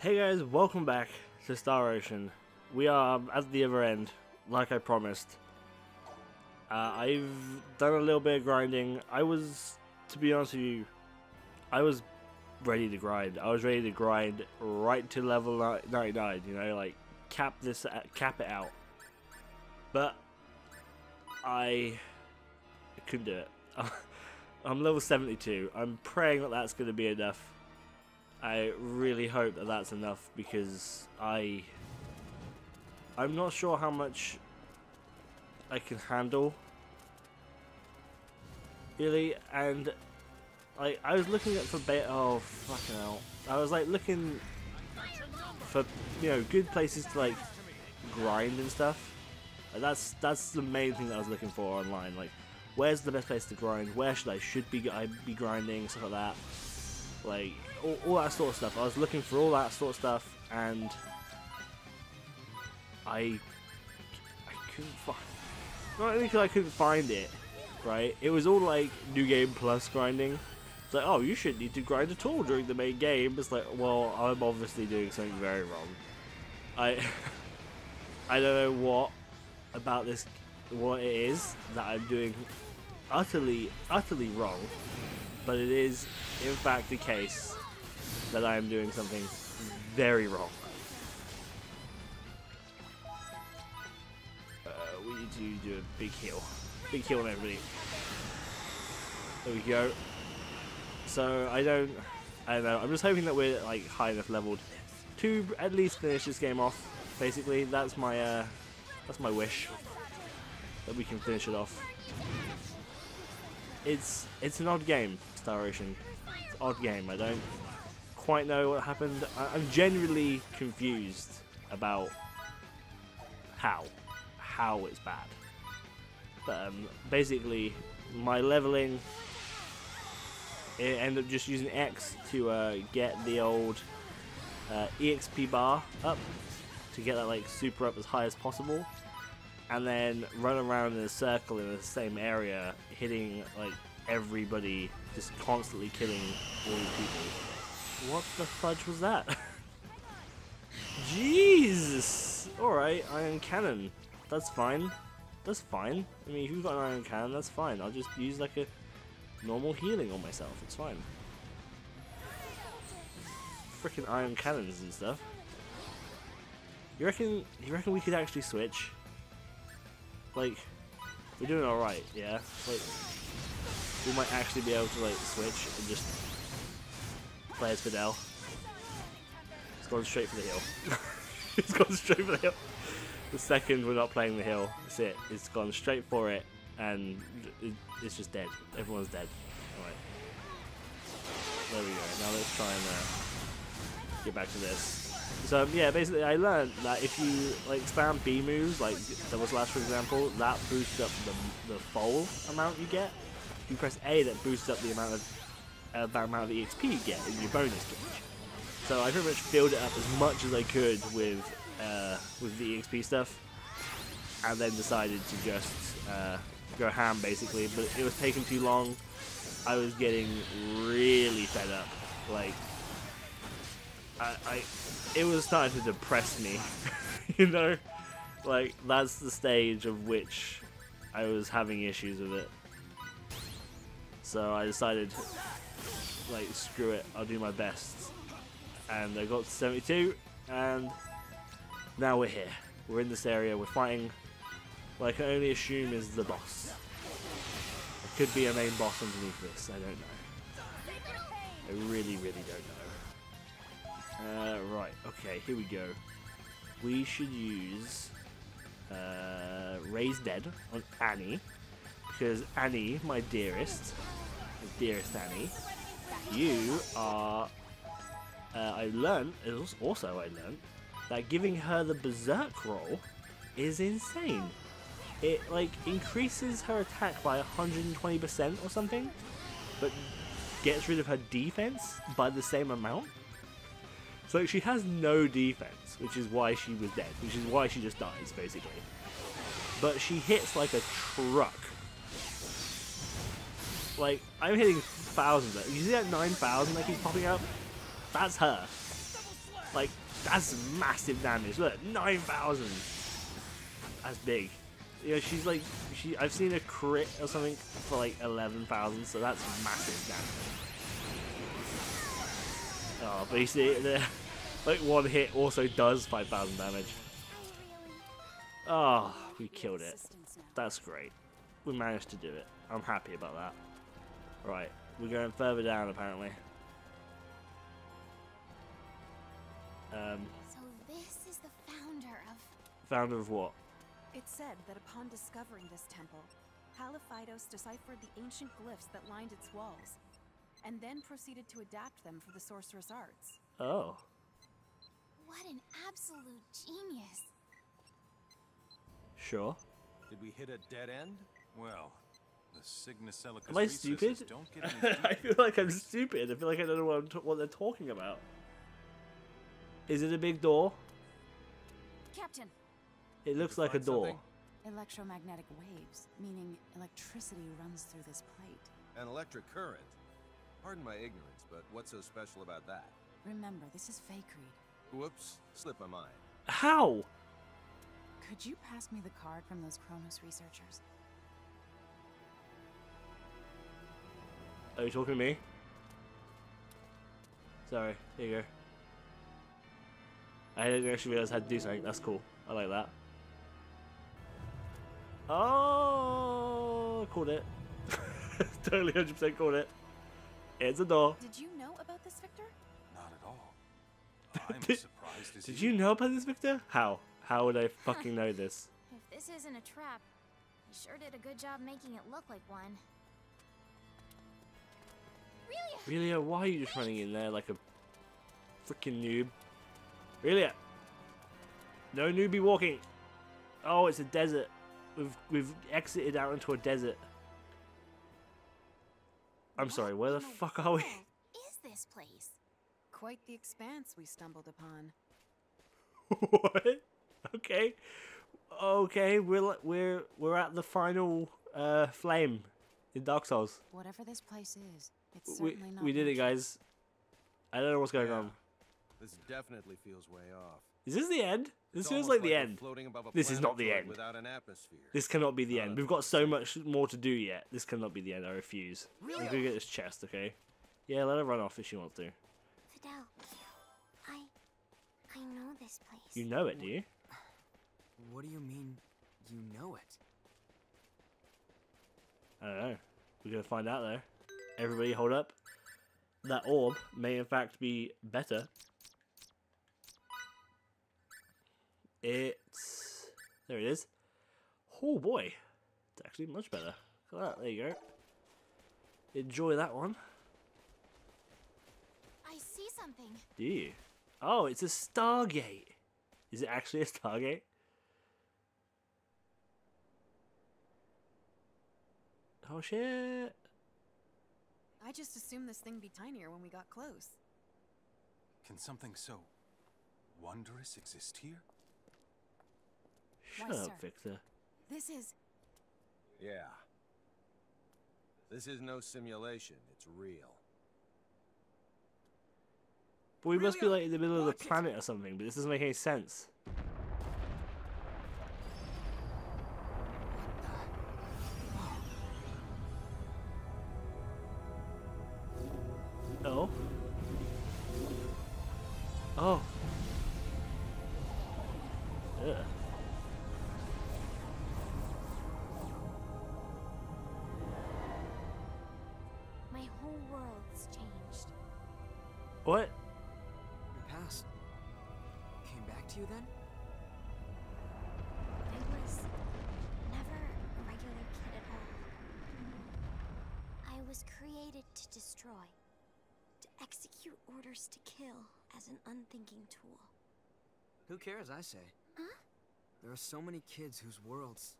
Hey guys, welcome back to Star Ocean. We are at the other end, like I promised. Uh, I've done a little bit of grinding. I was, to be honest with you, I was ready to grind. I was ready to grind right to level 99, you know, like cap this, uh, cap it out. But I couldn't do it. I'm level 72. I'm praying that that's going to be enough. I really hope that that's enough because I I'm not sure how much I can handle really. And I I was looking at for beta oh fucking hell. I was like looking for you know good places to like grind and stuff. Like, that's that's the main thing that I was looking for online. Like where's the best place to grind? Where should I should be I be grinding stuff like that. Like all, all, that sort of stuff. I was looking for all that sort of stuff, and I I couldn't find. Not only because I couldn't find it, right? It was all like new game plus grinding. It's like, oh, you shouldn't need to grind at all during the main game. It's like, well, I'm obviously doing something very wrong. I I don't know what about this, what it is that I'm doing utterly, utterly wrong, but it is in fact the case that I am doing something very wrong. Uh, we need to do a big heal. Big heal on everybody. There we go. So I don't, I don't know. I'm just hoping that we're like high enough leveled to at least finish this game off. Basically, that's my uh, that's my wish that we can finish it off. It's it's an odd game, Star Ocean. It's an odd game. I don't quite know what happened. I am genuinely confused about how how it's bad. But um, basically, my leveling it ended up just using X to uh, get the old uh, EXP bar up to get that like super up as high as possible and then run around in a circle in the same area hitting like everybody just constantly killing all these people what the fudge was that? Jesus! Alright, iron cannon. That's fine. That's fine. I mean, if you've got an iron cannon, that's fine. I'll just use like a normal healing on myself. It's fine. Freaking iron cannons and stuff. You reckon? You reckon we could actually switch? Like, we're doing all right, yeah. Like, we might actually be able to like switch and just Players Fidel. It's gone straight for the hill. it's gone straight for the hill. The second we're not playing the hill, that's it. It's gone straight for it, and it's just dead. Everyone's dead. Alright. There we go. Now let's try and uh, get back to this. So yeah, basically I learned that if you like spam B moves, like Double Slash for example, that boosts up the, the Fol amount you get. If you press A, that boosts up the amount of uh, that amount of EXP you get in your bonus gauge. So I pretty much filled it up as much as I could with uh, with the EXP stuff, and then decided to just uh, go ham basically. But it was taking too long. I was getting really fed up. Like I, I it was starting to depress me. you know, like that's the stage of which I was having issues with it. So I decided like, screw it, I'll do my best. And I got to 72, and now we're here. We're in this area, we're fighting what I can only assume is the boss. It could be a main boss underneath this, I don't know. I really, really don't know. Uh, right, okay, here we go. We should use uh, Raise Dead on Annie, because Annie, my dearest, my dearest Annie, you are. Uh, I learned, also I learned, that giving her the Berserk role is insane. It, like, increases her attack by 120% or something, but gets rid of her defense by the same amount. So she has no defense, which is why she was dead, which is why she just dies, basically. But she hits like a truck. Like, I'm hitting thousand. You see that nine thousand that keeps popping up? That's her. Like, that's massive damage. Look, 9,000. That's big. You know, she's like, she. I've seen a crit or something for like 11,000, so that's massive damage. Oh, but you see, the, like one hit also does 5,000 damage. Oh, we killed it. That's great. We managed to do it. I'm happy about that. Right, we're going further down apparently. Um, So this is the founder of. founder of what? It said that upon discovering this temple, Halophytos deciphered the ancient glyphs that lined its walls, and then proceeded to adapt them for the sorcerous arts. Oh, What an absolute genius. sure. Did we hit a dead end? Well, the Signacelicus Am I stupid? don't get any I feel like I'm stupid. I feel like I don't know what, I'm t- what they're talking about. Is it a big door? Captain! It looks like a door. something? Electromagnetic waves, meaning electricity runs through this plate. An electric current. Pardon my ignorance, but what's so special about that? Remember, this is Faykreed. Whoops, slipped my mind. How? Could you pass me the card from those Kronos researchers? Are you talking to me? Sorry. Here you go. I didn't actually realize I had to do something. That's cool. I like that. Oh, called it. totally 100% called it. It's a door. Did you know about this, Victor? Not at all. I'm Did- as surprised as Did you know about this, Victor? How? How would I fucking know this? If this isn't a trap, he sure did a good job making it look like one. Really? Relia, why are you just running in there like a freaking noob? Relia! No newbie walking! Oh, it's a desert. We've we've exited out into a desert. I'm sorry, where the fuck are we? Is this place? Quite the expanse we stumbled upon. what? Okay. Okay, we're we're we're at the final uh flame in Dark Souls. Whatever this place is, it's We not we did it, guys. I don't know what's going Yeah. on. This definitely feels way off. Is this the end? This It's feels almost like the end. floating above a This is not the end. Without an atmosphere. This cannot be the end. We've got so much more to do yet. This cannot be the end. I refuse. I'm gonna get this chest, okay? Yeah, let her run off if she wants to. Fidel, I. I know this place. You know it, do you? What do you mean, you know it? I don't know. We're gonna find out though. Everybody hold up. That orb may in fact be better. It's there it is. Oh boy. It's actually much better. Look at that, there you go. Enjoy that one. I see something. Do you? Oh, it's a Stargate. Is it actually a Stargate? Oh shit. I just assumed this thing'd be tinier when we got close. Can something so wondrous exist here? Shut Why, up, sir? Victor. This is. Yeah. This is no simulation. It's real. But we must be like in the middle of the planet or something, but this doesn't make any sense. Oh. Ugh. My whole world's changed. What? Your past Came back to you then? I was never a regular kid at all. I was created to destroy, to execute orders to kill as an unthinking tool. Who cares, I say. Huh? There are so many kids whose worlds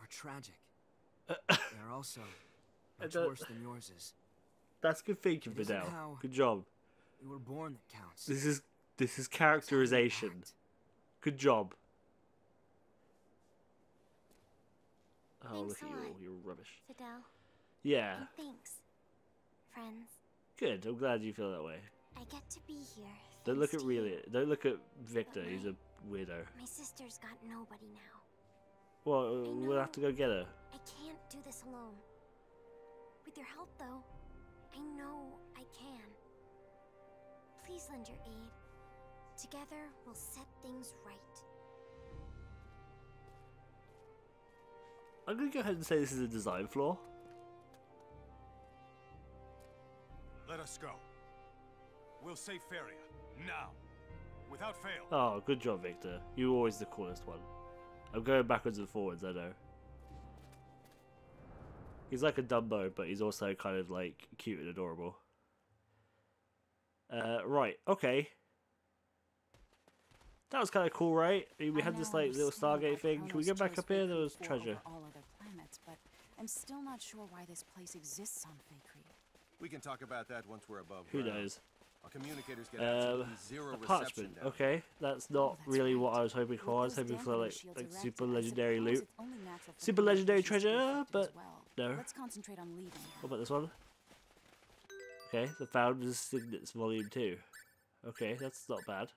are tragic. Uh, They are also much worse than yours is. That's good thinking, It isn't Vidal. Good job. You were born that counts. This is this is It's how you characterization. Good job. Oh, Thanks look at you all. You're rubbish. Fidel, Yeah, and thanks, friends. good. I'm glad you feel that way. I get to be here Don't look at really. Don't look at Victor. He's a weirdo. My sister's got nobody now. Well, uh, we'll have to go get her. I can't do this alone. With your help, though, I know I can. Please lend your aid. Together, we'll set things right. I'm gonna go ahead and say this is a design flaw. Let us go. We'll save Feria. Now. Without fail. Oh, good job, Victor. You're always the coolest one. I'm going backwards and forwards, I know. He's like a Dumbo, but he's also kind of like cute and adorable. Uh, right, okay. That was kind of cool, right? I mean, we I had this like little Stargate thing. Can we Kronos go back up here? There was treasure. all other planets, but I'm still not sure why this place exists on Faykreed. We can talk about that once we're above Who ground. knows? Our communicators get Um, zero a reception parchment. down Okay, that's not Oh, that's really what. I was hoping for. I was hoping for like dampening like super legendary loot. it's only natural for Super legendary communications to be treasure, but well. no. Let's concentrate on leaving. What about this one? Okay, the Founders Signets Volume 2. Okay, that's not bad.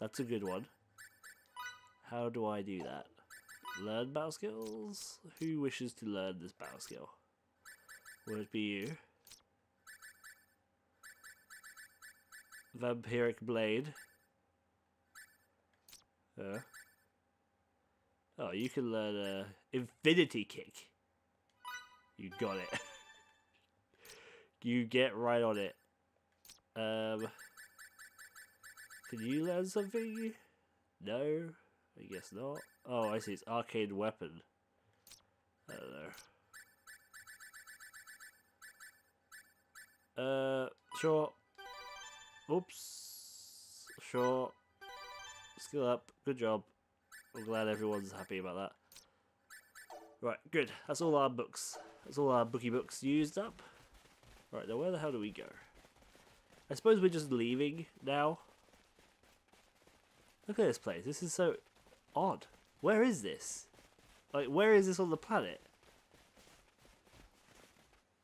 That's a good one. How do I do that? Learn battle skills? Who wishes to learn this battle skill? Would it be you? Vampiric Blade. Uh. Oh, you can learn uh, Infinity Kick. You got it. you get right on it. Um, can you learn something? No, I guess not. Oh, I see. It's Arcade weapon. I don't know. Uh, sure. Oops. Sure. Skill up. Good job. I'm glad everyone's happy about that. Right, good. That's all our books. That's all our bookie books used up. Right, now where the hell do we go? I suppose we're just leaving now. Look at this place. This is so odd. Where is this? Like, where is this on the planet?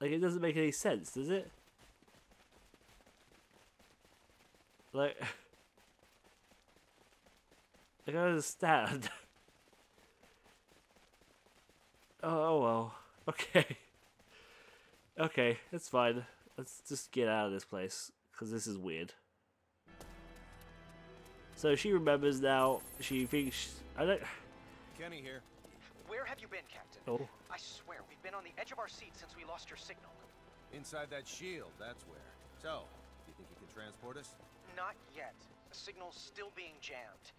Like, it doesn't make any sense, does it? Like, I don't understand. oh, oh well. Okay. Okay, it's fine. Let's just get out of this place, because this is weird. So she remembers now, she thinks, I don't, Kenny here. Where have you been, Captain? oh, I swear, we've been on the edge of our seat since we lost your signal. Inside that shield, that's where. So, do you think you can transport us? Not yet. The signal's still being jammed.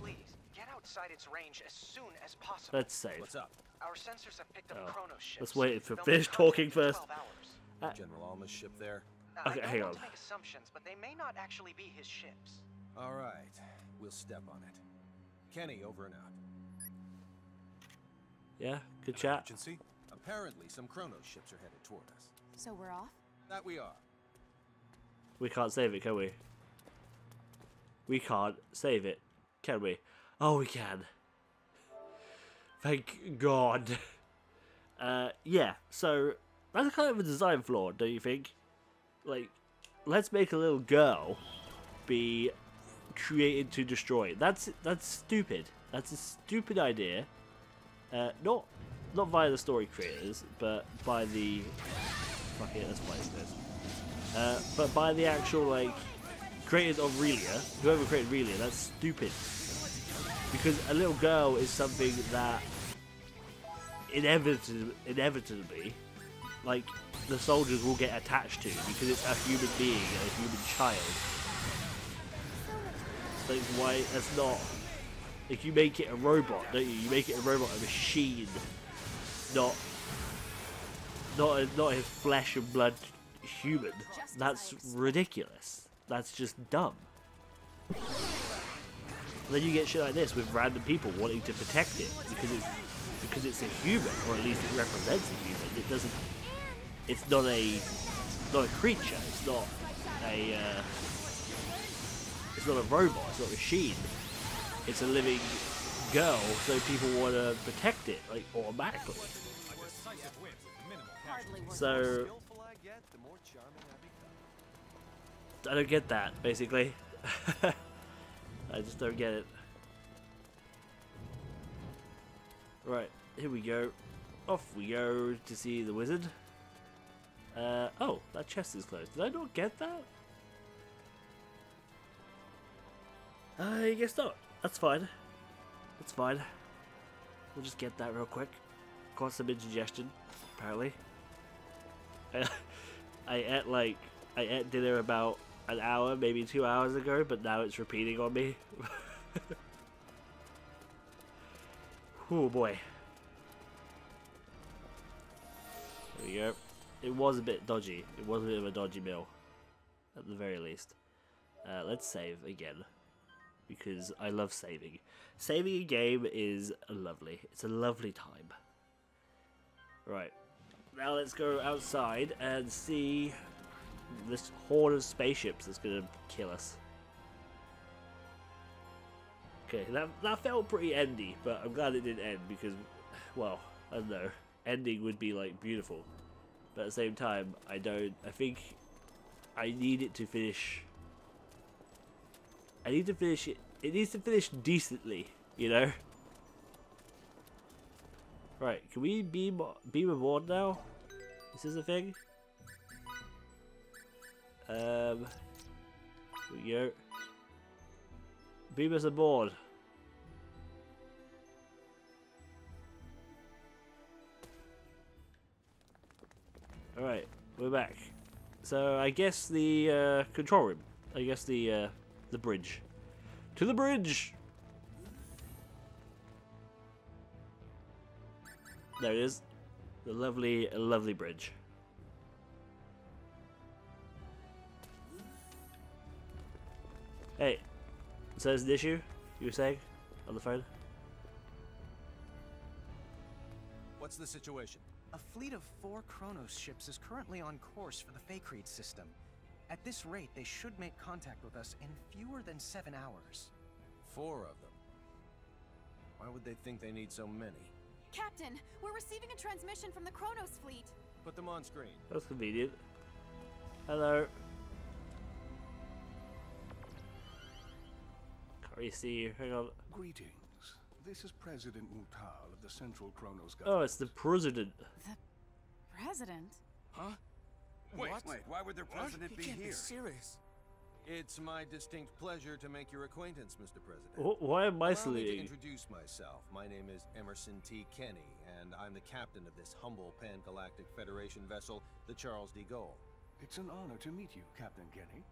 Please, get outside its range as soon as possible. let's save. What's up? Our sensors have picked up Oh, Kronos ships. let's wait for They'll finish make talking first. 12. Uh, General Alma's ship there? Now, Okay, I hang on. to make assumptions, but they may not actually be his ships. All right, we'll step on it. Kenny, over and out. Yeah, good chat. Emergency? Apparently, some Kronos ships are headed toward us. So we're off? That we are. We can't save it, can we? We can't save it, can we? Oh, we can. Thank God. Uh, yeah, so that's kind of a design flaw, don't you think? Like, let's make a little girl be created to destroy. That's that's stupid. That's a stupid idea. Uh, not not via the story creators, but by the fuck it, let's play this. Uh, but by the actual like creators Aurelia, whoever created Aurelia, that's stupid. Because a little girl is something that inevitably, inevitably, like the soldiers will get attached to because it's a human being, a human child. Like why? That's not. Like you make it a robot, don't you? You make it a robot, a machine, not not not a flesh and blood human. That's ridiculous. That's just dumb. And then you get shit like this with random people wanting to protect it because it's because it's a human, or at least it represents a human. It doesn't. It's not a not a creature. It's not a. Uh, it's not a robot. It's not a machine. It's a living girl, so people want to protect it like automatically. A decisive win with minimal Hardly worth So I don't get that. Basically, I just don't get it. Right, here we go. Off we go to see the wizard. Uh, oh, that chest is closed. Did I not get that? I guess not. That's fine. That's fine. We'll just get that real quick. Got some indigestion, apparently. I ate like I ate dinner about an hour, maybe two hours ago, but now it's repeating on me. oh boy. There we go. It was a bit dodgy. It was a bit of a dodgy mill, at the very least. Uh, let's save again, because I love saving. Saving a game is lovely. It's a lovely time. Right. Now let's go outside and see this horde of spaceships that's gonna kill us. Okay, that that felt pretty endy, but I'm glad it didn't end because, well, I don't know, ending would be like beautiful, but at the same time, I don't. I think I need it to finish. I need to finish it. It needs to finish decently, you know. Right, can we beam beam aboard now? This is a thing? Um, we go. Beam us aboard. Alright, we're back. So I guess the uh, control room. I guess the uh, the bridge. To the bridge! There it is. The lovely, lovely bridge. Hey, so there's an issue you were saying on the phone? What's the situation? A fleet of four Kronos ships is currently on course for the Faykreed system. At this rate, they should make contact with us in fewer than seven hours. Four of them. Why would they think they need so many? Captain, we're receiving a transmission from the Kronos fleet. Put them on screen. That's convenient. Hello. Can't see. Hang on. Greetings. This is President Mutal of the Central Kronos Oh, it's the president. The president? Huh? Wait, What? wait, why would their president He be can't here? be serious. It's my distinct pleasure to make your acquaintance, Mr. President. Wh- Why am I Allow me to introduce myself. My name is Emmerson T. Kenny, and I'm the captain of this humble pan-galactic Federation vessel, the Charles de Gaulle. It's an honor to meet you, Captain Kenny.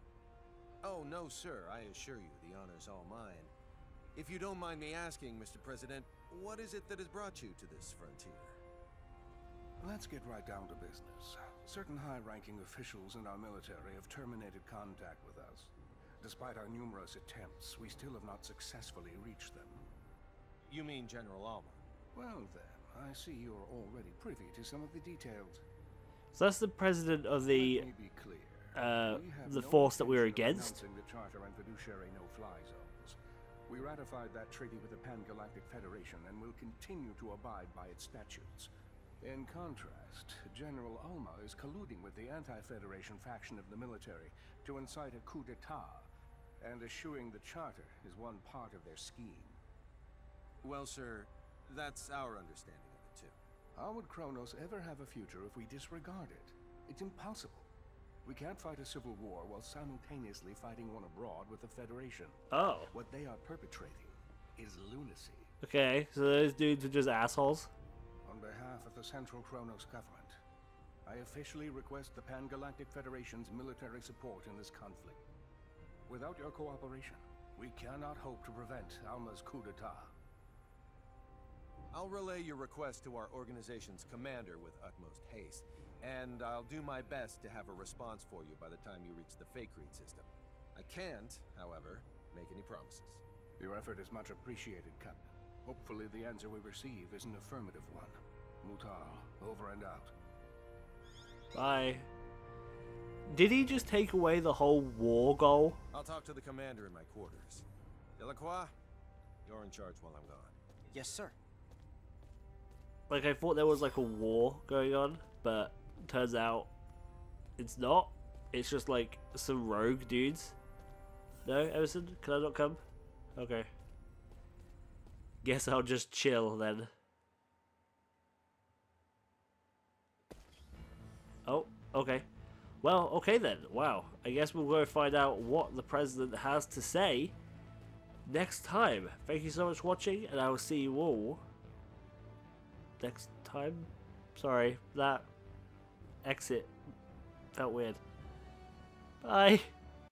Oh, no, sir. I assure you, the honor's all mine. If you don't mind me asking, Mr. President, what is it that has brought you to this frontier? Let's get right down to business. Certain high-ranking officials in our military have terminated contact with us. Despite our numerous attempts, we still have not successfully reached them. You mean General Alma? Well then, I see you're already privy to some of the details. So that's the president of the. Let me be clear. Uh, the no force that we were against? the charter and fiduciary no-fly zones. We ratified that treaty with the Pan-Galactic Federation and will continue to abide by its statutes. In contrast, General Alma is colluding with the anti-Federation faction of the military to incite a coup d'etat, and eschewing the charter is one part of their scheme. Well, sir, that's our understanding of it, too. How would Kronos ever have a future if we disregard it? It's impossible. We can't fight a civil war while simultaneously fighting one abroad with the Federation. Oh, What they are perpetrating is lunacy. okay. So those dudes are just assholes. On behalf of the Central Kronos government, I officially request the Pan-Galactic Federation's military support in this conflict. Without your cooperation, we cannot hope to prevent Alma's coup d'etat. I'll relay your request to our organization's commander with utmost haste, and I'll do my best to have a response for you by the time you reach the fake system. I can't, however, make any promises. Your effort is much appreciated, Captain. Hopefully the answer we receive is an affirmative one. Mutal, over and out. Bye. Did he just take away the whole war goal? I'll talk to the commander in my quarters. Delacroix, you're in charge while I'm gone. Yes, sir. Like I thought there was like a war going on, but turns out it's not. It's just like some rogue dudes. No, Emmerson, can I not come? Okay. Guess I'll just chill then. Oh, okay. Well, okay then. Wow. I guess we'll go find out what the president has to say next time. Thank you so much for watching, and I will see you all next time. Sorry, that exit felt weird. Bye.